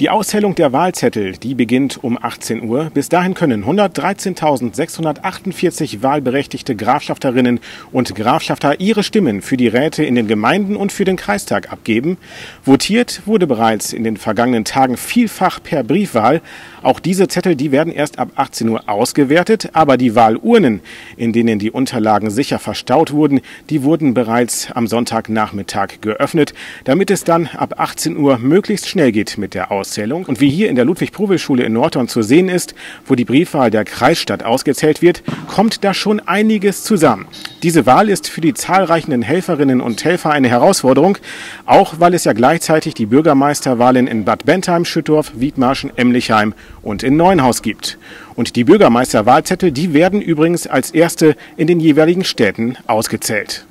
Die Auszählung der Wahlzettel, die beginnt um 18 Uhr. Bis dahin können 113.648 wahlberechtigte Grafschafterinnen und Grafschafter ihre Stimmen für die Räte in den Gemeinden und für den Kreistag abgeben. Votiert wurde bereits in den vergangenen Tagen vielfach per Briefwahl. Auch diese Zettel, die werden erst ab 18 Uhr ausgewertet, aber die Wahlurnen, in denen die Unterlagen sicher verstaut wurden, die wurden bereits am Sonntagnachmittag geöffnet, damit es dann ab 18 Uhr möglichst schnell geht mit der Auszählung. Und wie hier in der Ludwig-Probe-Schule in Nordhorn zu sehen ist, wo die Briefwahl der Kreisstadt ausgezählt wird, kommt da schon einiges zusammen. Diese Wahl ist für die zahlreichen Helferinnen und Helfer eine Herausforderung, auch weil es ja gleichzeitig die Bürgermeisterwahlen in Bad Bentheim, Schüttorf, Wiedmarschen, Emlichheim und in Neuenhaus gibt. Und die Bürgermeisterwahlzettel, die werden übrigens als erste in den jeweiligen Städten ausgezählt.